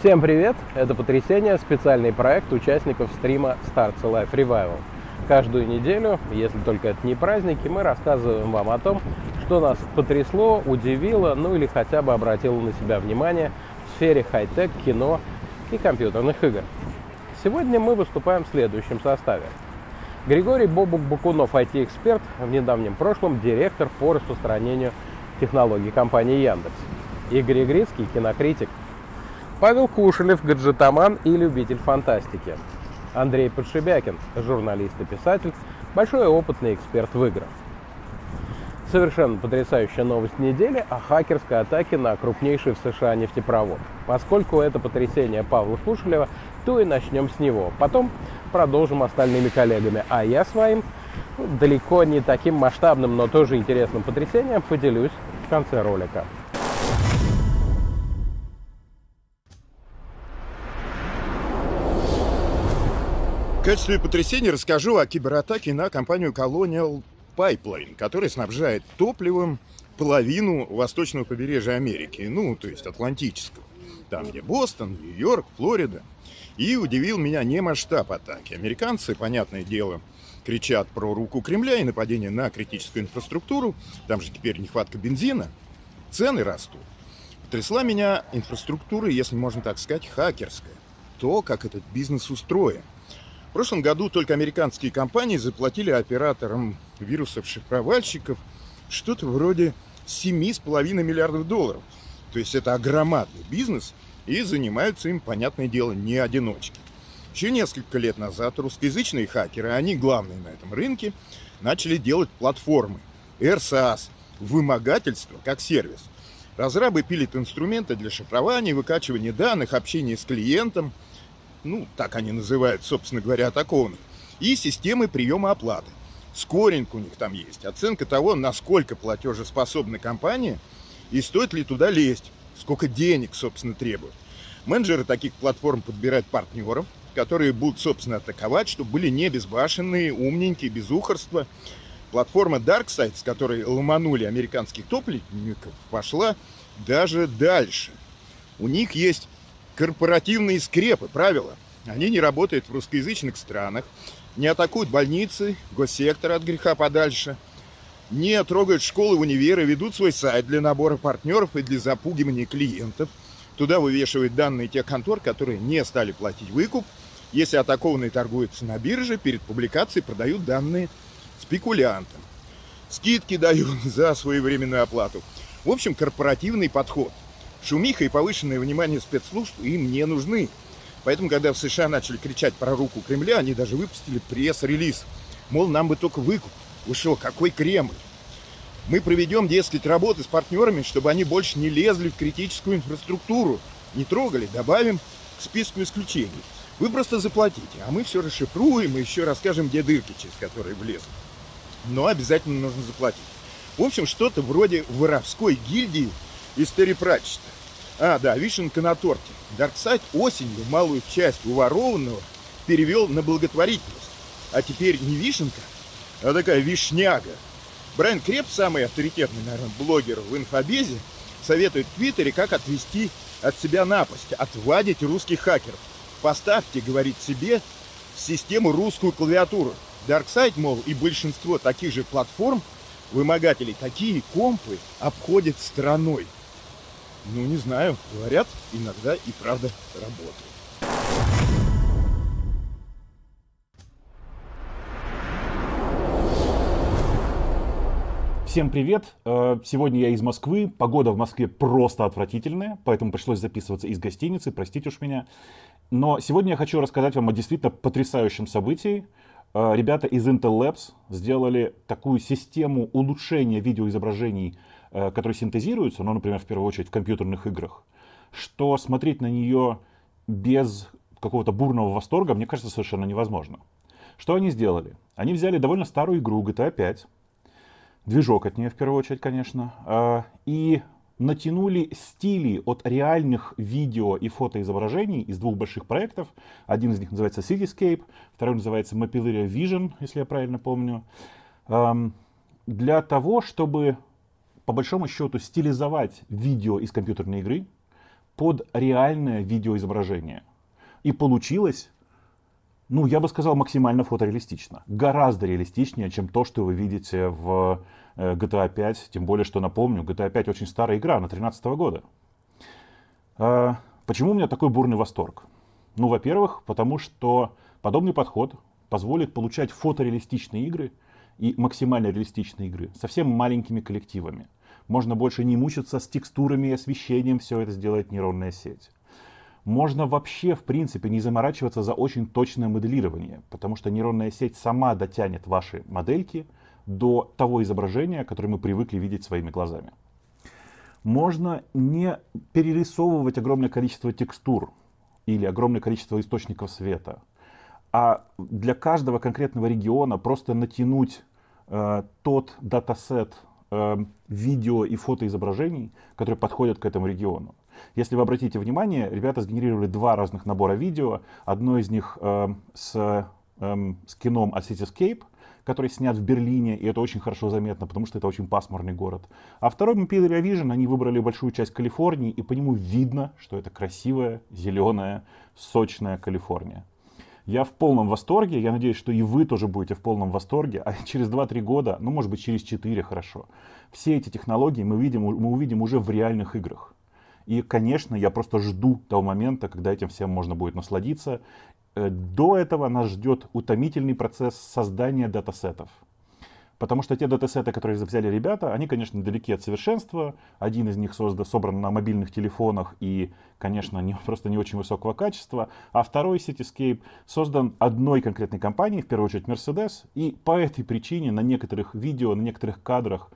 Всем привет! Это «Потрясение» – специальный проект участников стрима Starts Life Revival. Каждую неделю, если только это не праздники, мы рассказываем вам о том, что нас потрясло, удивило, ну или хотя бы обратило на себя внимание в сфере хай-тек, кино и компьютерных игр. Сегодня мы выступаем в следующем составе. Григорий Бобук Бакунов, IT-эксперт, в недавнем прошлом директор по распространению технологий компании Яндекс. Игорь Игрицкий, кинокритик – Павел Кушелев, гаджетоман и любитель фантастики. Андрей Подшибякин, журналист и писатель, большой опытный эксперт в играх. Совершенно потрясающая новость недели о хакерской атаке на крупнейший в США нефтепровод. Поскольку это потрясение Павла Кушелева, то и начнем с него. Потом продолжим остальными коллегами. А я своим ну, далеко не таким масштабным, но тоже интересным потрясением поделюсь в конце ролика. Качестве потрясения расскажу о кибератаке на компанию Colonial Pipeline, которая снабжает топливом половину восточного побережья Америки, ну, то есть Атлантического. Там, где Бостон, Нью-Йорк, Флорида. И удивил меня не масштаб атаки. Американцы, понятное дело, кричат про руку Кремля и нападение на критическую инфраструктуру. Там же теперь нехватка бензина. Цены растут. Потрясла меня инфраструктура, если можно так сказать, хакерская. То, как этот бизнес устроен – прошлом году только американские компании заплатили операторам вирусов-шифровальщиков что-то вроде 7,5 миллиардов долларов. То есть это огромадный бизнес, и занимаются им, понятное дело, не одиночки. Еще несколько лет назад русскоязычные хакеры, они главные на этом рынке, начали делать платформы RSAS, вымогательство как сервис. Разрабы пилят инструменты для шифрования, выкачивания данных, общения с клиентом – ну, так они называют, собственно говоря, атакованных, и системы приема оплаты. Скоринг у них там есть, оценка того, насколько платежеспособна компания и стоит ли туда лезть, сколько денег, собственно, требуют. Менеджеры таких платформ подбирают партнеров, которые будут, собственно, атаковать, чтобы были не безбашенные, умненькие, без ухорства. Платформа DarkSide, с которой ломанули американских топливников, пошла даже дальше. У них есть корпоративные скрепы, правила. Они не работают в русскоязычных странах, не атакуют больницы, госсектор от греха подальше, не трогают школы, универы, ведут свой сайт для набора партнеров и для запугивания клиентов. Туда вывешивают данные тех контор, которые не стали платить выкуп. Если атакованные торгуются на бирже, перед публикацией продают данные спекулянтам. Скидки дают за своевременную оплату. В общем, корпоративный подход – Шумиха и повышенное внимание спецслужб им не нужны. Поэтому, когда в США начали кричать про руку Кремля, они даже выпустили пресс-релиз. Мол, нам бы только выкуп. Вы какой Кремль? Мы проведем, дескать, работы с партнерами, чтобы они больше не лезли в критическую инфраструктуру. Не трогали, добавим к списку исключений. Вы просто заплатите, а мы все расшифруем и еще расскажем, где дырки, через которые влезут. Но обязательно нужно заплатить. В общем, что-то вроде воровской гильдии из Терри Пратчета. А, да, вишенка на торте. Дарксайд осенью малую часть уворованного перевел на благотворительность. А теперь не вишенка, а такая вишняга. Брайан Креп, самый авторитетный, наверное, блогер в инфобезе, советует в Твиттере, как отвести от себя напасть, отвадить русских хакеров. Поставьте, говорит себе, в систему русскую клавиатуру. Дарксайд, мол, и большинство таких же платформ, вымогателей, такие компы обходят стороной. Ну, не знаю. Говорят, иногда и правда работает. Всем привет! Э, сегодня я из Москвы. Погода в Москве просто отвратительная, поэтому пришлось записываться из гостиницы, простите уж меня. Но сегодня я хочу рассказать вам о действительно потрясающем событии. Э, ребята из Intel Labs сделали такую систему улучшения видеоизображений которые синтезируются, ну, например, в первую очередь в компьютерных играх, что смотреть на нее без какого-то бурного восторга, мне кажется, совершенно невозможно. Что они сделали? Они взяли довольно старую игру GTA 5, движок от нее в первую очередь, конечно, э, и натянули стили от реальных видео и фотоизображений из двух больших проектов. Один из них называется Cityscape, второй называется Mapillaria Vision, если я правильно помню. Эм, для того, чтобы по большому счету стилизовать видео из компьютерной игры, под реальное видеоизображение. И получилось, ну, я бы сказал, максимально фотореалистично. Гораздо реалистичнее, чем то, что вы видите в э, GTA 5. Тем более, что, напомню, GTA 5 очень старая игра, на 13 года. А, почему у меня такой бурный восторг? Ну, во-первых, потому что подобный подход позволит получать фотореалистичные игры и максимально реалистичные игры совсем маленькими коллективами. Можно больше не мучиться с текстурами и освещением, все это сделает нейронная сеть. Можно вообще, в принципе, не заморачиваться за очень точное моделирование, потому что нейронная сеть сама дотянет ваши модельки до того изображения, которое мы привыкли видеть своими глазами. Можно не перерисовывать огромное количество текстур или огромное количество источников света, а для каждого конкретного региона просто натянуть э, тот датасет э, видео и фотоизображений, которые подходят к этому региону. Если вы обратите внимание, ребята сгенерировали два разных набора видео. Одно из них э, с, э, с кином от Cityscape, который снят в Берлине, и это очень хорошо заметно, потому что это очень пасмурный город. А второй Imperial Vision, они выбрали большую часть Калифорнии, и по нему видно, что это красивая, зеленая, сочная Калифорния. Я в полном восторге, я надеюсь, что и вы тоже будете в полном восторге, а через 2-3 года, ну может быть через 4 хорошо, все эти технологии мы, видим, мы увидим уже в реальных играх. И, конечно, я просто жду того момента, когда этим всем можно будет насладиться. Э, до этого нас ждет утомительный процесс создания датасетов. Потому что те датасеты, которые взяли ребята, они, конечно, далеки от совершенства. Один из них создан, собран на мобильных телефонах и, конечно, не, просто не очень высокого качества. А второй Cityscape создан одной конкретной компанией, в первую очередь Mercedes. И по этой причине на некоторых видео, на некоторых кадрах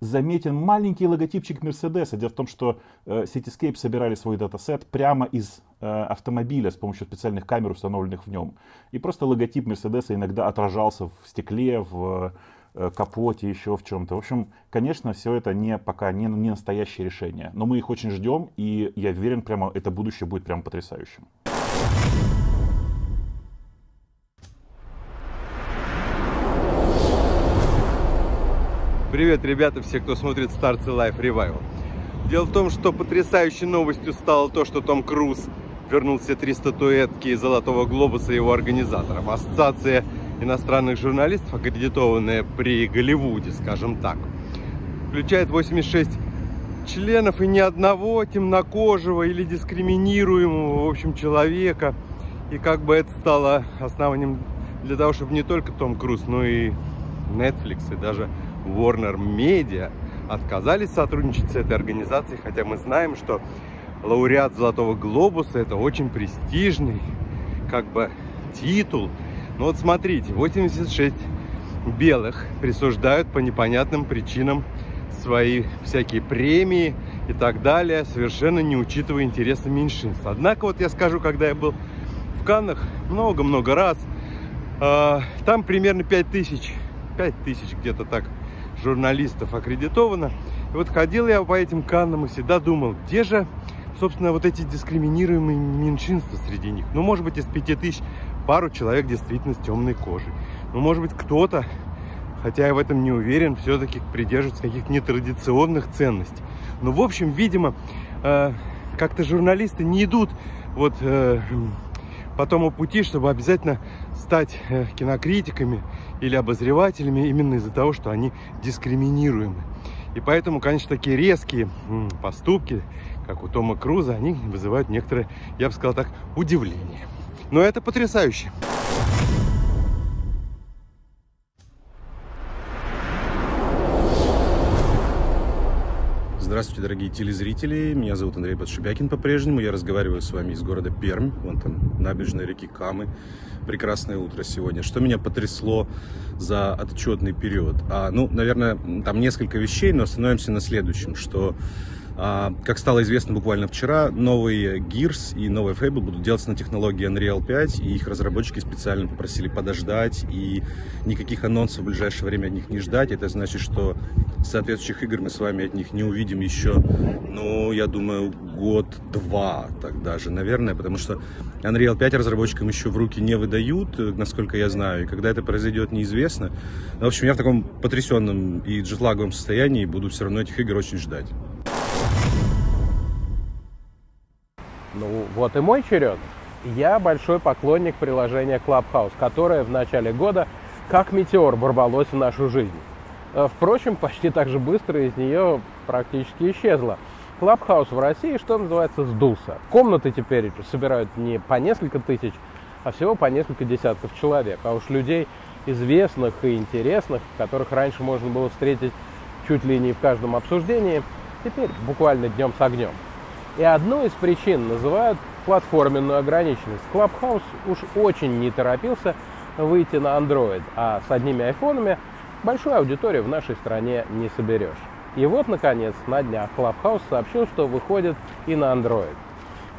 заметен маленький логотипчик Mercedes. Дело в том, что э, Cityscape собирали свой датасет прямо из э, автомобиля с помощью специальных камер, установленных в нем. И просто логотип Mercedes иногда отражался в стекле, в капоте, еще в чем-то. В общем, конечно, все это не пока не, не настоящее решение. Но мы их очень ждем, и я уверен, прямо это будущее будет прямо потрясающим. Привет, ребята, все, кто смотрит Starts Life Revival. Дело в том, что потрясающей новостью стало то, что Том Круз вернул все три статуэтки Золотого Глобуса его организаторам. Ассоциация иностранных журналистов, аккредитованная при Голливуде, скажем так, включает 86 членов и ни одного темнокожего или дискриминируемого, в общем, человека. И как бы это стало основанием для того, чтобы не только Том Круз, но и Netflix и даже Warner Media отказались сотрудничать с этой организацией, хотя мы знаем, что лауреат Золотого Глобуса это очень престижный как бы титул, ну вот смотрите, 86 белых присуждают по непонятным причинам свои всякие премии и так далее, совершенно не учитывая интересы меньшинств. Однако вот я скажу, когда я был в Каннах много-много раз, э, там примерно 5 тысяч, 5 тысяч где-то так журналистов аккредитовано. И вот ходил я по этим Каннам и всегда думал, где же, собственно, вот эти дискриминируемые меньшинства среди них. Ну, может быть, из 5 тысяч пару человек действительно с темной кожей. Ну, может быть, кто-то, хотя я в этом не уверен, все-таки придерживается каких-то нетрадиционных ценностей. Но, в общем, видимо, э, как-то журналисты не идут вот э, по тому пути, чтобы обязательно стать э, кинокритиками или обозревателями именно из-за того, что они дискриминируемы. И поэтому, конечно, такие резкие поступки, как у Тома Круза, они вызывают некоторое, я бы сказал так, удивление. Но это потрясающе. Здравствуйте, дорогие телезрители. Меня зовут Андрей Подшибякин по-прежнему. Я разговариваю с вами из города Пермь. Вон там набережная реки Камы. Прекрасное утро сегодня. Что меня потрясло за отчетный период? А, ну, наверное, там несколько вещей, но остановимся на следующем, что как стало известно буквально вчера, новые Gears и новый Fable будут делаться на технологии Unreal 5, и их разработчики специально попросили подождать, и никаких анонсов в ближайшее время от них не ждать. Это значит, что соответствующих игр мы с вами от них не увидим еще, ну, я думаю, год-два так даже, наверное, потому что Unreal 5 разработчикам еще в руки не выдают, насколько я знаю, и когда это произойдет, неизвестно. Но, в общем, я в таком потрясенном и джетлаговом состоянии буду все равно этих игр очень ждать. Ну, вот и мой черед. Я большой поклонник приложения Clubhouse, которое в начале года как метеор ворвалось в нашу жизнь. Э, впрочем, почти так же быстро из нее практически исчезла. Клабхаус в России, что называется, сдулся. Комнаты теперь собирают не по несколько тысяч, а всего по несколько десятков человек. А уж людей известных и интересных, которых раньше можно было встретить чуть ли не в каждом обсуждении, теперь буквально днем с огнем. И одну из причин называют платформенную ограниченность. Clubhouse уж очень не торопился выйти на Android, а с одними айфонами большую аудиторию в нашей стране не соберешь. И вот, наконец, на днях Clubhouse сообщил, что выходит и на Android.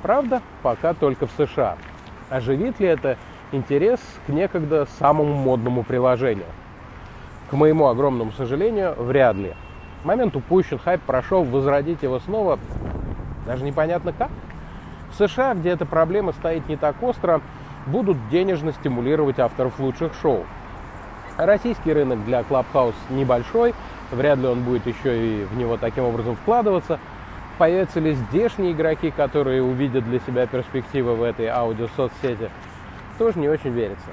Правда, пока только в США. Оживит ли это интерес к некогда самому модному приложению? К моему огромному сожалению, вряд ли. Момент упущен, хайп прошел, возродить его снова даже непонятно как. В США, где эта проблема стоит не так остро, будут денежно стимулировать авторов лучших шоу. Российский рынок для Clubhouse небольшой, вряд ли он будет еще и в него таким образом вкладываться. Появятся ли здешние игроки, которые увидят для себя перспективы в этой аудиосоцсети, тоже не очень верится.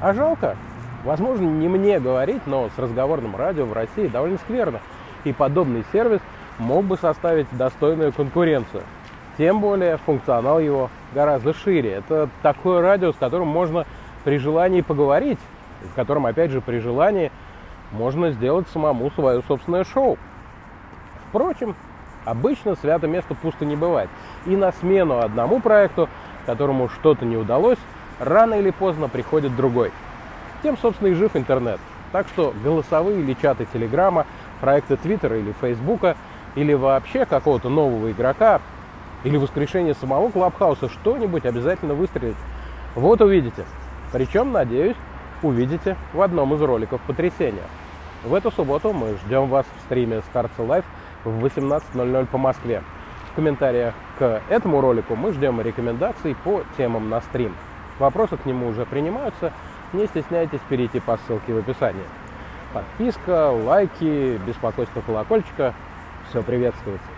А жалко, возможно, не мне говорить, но с разговорным радио в России довольно скверно. И подобный сервис мог бы составить достойную конкуренцию. Тем более функционал его гораздо шире. Это такое радио, с которым можно при желании поговорить, в котором, опять же, при желании можно сделать самому свое собственное шоу. Впрочем, обычно свято место пусто не бывает. И на смену одному проекту, которому что-то не удалось, рано или поздно приходит другой. Тем, собственно, и жив интернет. Так что голосовые или чаты Телеграма, проекты Твиттера или Фейсбука, или вообще какого-то нового игрока, или воскрешение самого Клабхауса, что-нибудь обязательно выстрелит. Вот увидите. Причем, надеюсь, увидите в одном из роликов потрясения. В эту субботу мы ждем вас в стриме Старца Live в 18.00 по Москве. В комментариях к этому ролику мы ждем рекомендаций по темам на стрим. Вопросы к нему уже принимаются. Не стесняйтесь перейти по ссылке в описании. Подписка, лайки, беспокойство колокольчика. Все приветствуется.